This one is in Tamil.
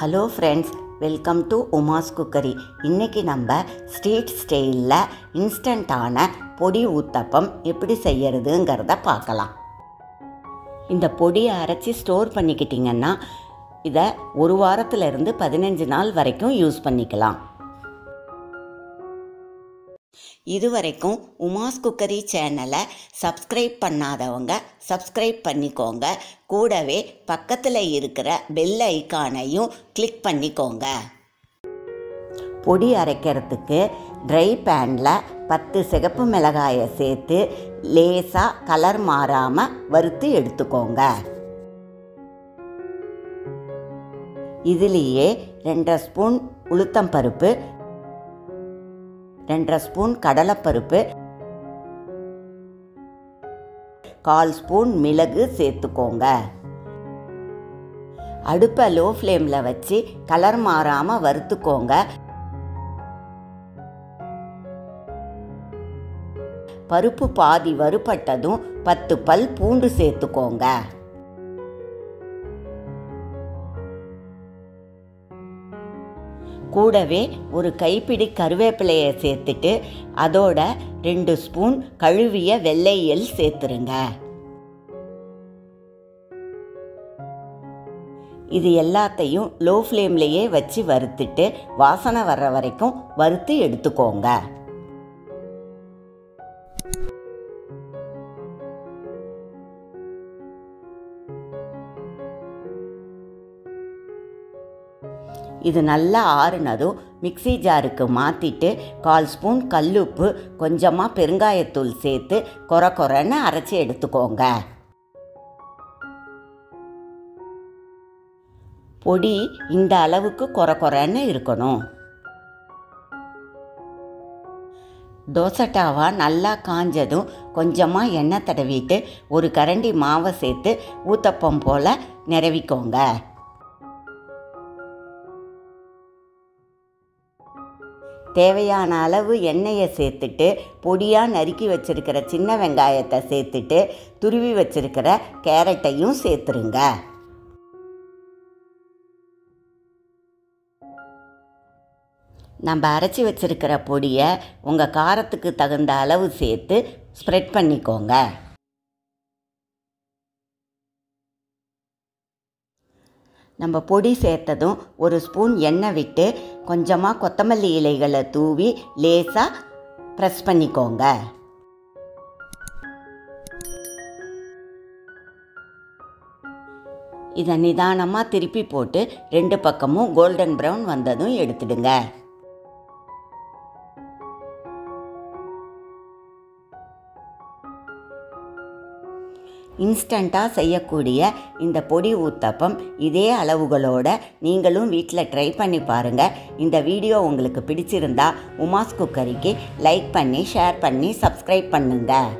Hello friends welcome to Uma's cookery இன்றைக்கி நம்ம ஸ்ட்ரீட் ஸ்டைலில் இன்ஸ்டண்ட்டான பொடி ஊத்தப்பம் எப்படி செய்யறதுங்கிறத பார்க்கலாம். இந்த பொடியை அரைச்சி ஸ்டோர் பண்ணிக்கிட்டிங்கன்னா இதை ஒரு வாரத்துலேருந்து பதினஞ்சு நாள் வரைக்கும் யூஸ் பண்ணிக்கலாம். இதுவரைக்கும் உமாஸ் குக்கரி சேனலை சப்ஸ்கிரைப் பண்ணாதவங்க சப்ஸ்கிரைப் பண்ணிக்கோங்க. கூடவே பக்கத்தில் இருக்கிற பெல் ஐக்கானையும் கிளிக் பண்ணிக்கோங்க. பொடி அரைக்கிறதுக்கு ட்ரை பேனில் பத்து சிகப்பு மிளகாயை சேர்த்து லேசாக கலர் மாறாமல் வறுத்து எடுத்துக்கோங்க. இதுலேயே ரெண்டரை ஸ்பூன் உளுத்தம்பருப்பு ரெண்டரை ஸ்பூன் கடலைப்பருப்பு கால் ஸ்பூன் மிளகு சேர்த்துக்கோங்க. அடுப்பை லோ ஃப்ளேமில் வச்சு கலர் மாறாமல் வறுத்துக்கோங்க. பருப்பு பாதி வறுபட்டதும் பத்து பல் பூண்டு சேர்த்துக்கோங்க. கூடவே ஒரு கைப்பிடி கருவேப்பிலையை சேர்த்துட்டு அதோட ரெண்டு ஸ்பூன் கழுவிய வெள்ளை எள் சேர்த்துருங்க. இது எல்லாத்தையும் லோ ஃப்ளேம்லேயே வச்சு வறுத்துட்டு வாசனை வர்ற வரைக்கும் வறுத்து எடுத்துக்கோங்க. இது நல்லா ஆறுனதும் மிக்சி ஜாருக்கு மாற்றிட்டு கால் ஸ்பூன் கல்லுப்பு கொஞ்சமாக பெருங்காயத்தூள் சேர்த்து கொர கொரன்னு அரைச்சி எடுத்துக்கோங்க. பொடி இந்த அளவுக்கு கொர கொரன்னு இருக்கணும். தோசை டாவா நல்லா காஞ்சதும் கொஞ்சமாக எண்ணெய் தடவிட்டு ஒரு கரண்டி மாவை சேர்த்து ஊத்தப்பம் போல் நிறவிக்கோங்க தேவையான அளவு எண்ணெயை சேர்த்துட்டு பொடியாக நறுக்கி வச்சுருக்கிற சின்ன வெங்காயத்தை சேர்த்துட்டு துருவி வச்சுருக்கிற கேரட்டையும் சேர்த்துருங்க. நம்ம அரைச்சி வச்சுருக்கிற பொடியை உங்கள் காரத்துக்கு தகுந்த அளவு சேர்த்து ஸ்ப்ரெட் பண்ணிக்கோங்க. நம்ம பொடி சேர்த்ததும் ஒரு ஸ்பூன் எண்ணெய் விட்டு கொஞ்சமாக கொத்தமல்லி இலைகளை தூவி லேசாக ப்ரெஸ் பண்ணிக்கோங்க. இதை நிதானமாக திருப்பி போட்டு ரெண்டு பக்கமும் கோல்டன் ப்ரௌன் வந்ததும் எடுத்துடுங்க. இன்ஸ்டண்ட்டாக செய்யக்கூடிய இந்த பொடி ஊத்தப்பம் இதே அளவுகளோட நீங்களும் வீட்டில் ட்ரை பண்ணி பாருங்கள் இந்த வீடியோ உங்களுக்கு பிடிச்சிருந்தா உமாஸ் குக்கரிக்கு லைக் பண்ணி ஷேர் பண்ணி சப்ஸ்கிரைப் பண்ணுங்கள்